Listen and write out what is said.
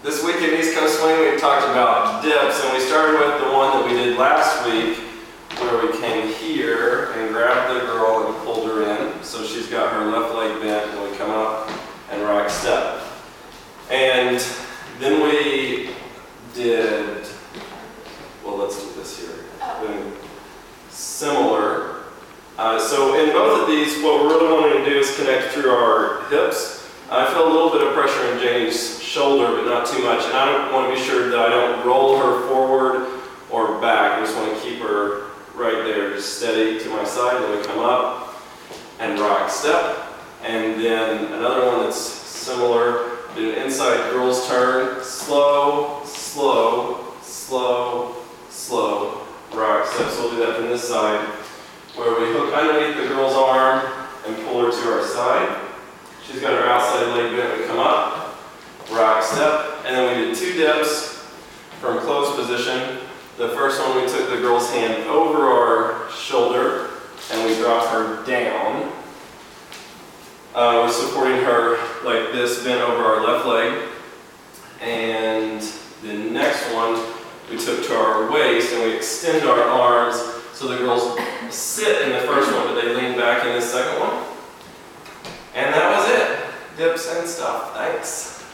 This week in East Coast Swing, we talked about dips, and we started with the one that we did last week, where we came here and grabbed the girl and pulled her in. So she's got her left leg bent, and we come up and rock step. And then we did, well, let's do this here. Then Similar. Uh, so in both of these, what we're really wanting to do is connect through our hips. I feel a little bit of pressure in Janie's shoulder, but not too much. And I don't want to be sure that I don't roll her forward or back. I just want to keep her right there, just steady to my side. Then we come up and rock step. And then another one that's similar, do an inside girl's turn, slow, slow, slow, slow, rock step. So we'll do that from this side, where we hook underneath the girl's arm and pull her to our side. She's got her outside leg bent, we come up, rock step, and then we did two dips from closed position. The first one, we took the girl's hand over our shoulder and we dropped her down. Uh, we're supporting her like this, bent over our left leg. And the next one, we took to our waist and we extend our arms so the girls sit in the first one, but they lean back in the second one. And that was it. Dips and stuff. Thanks.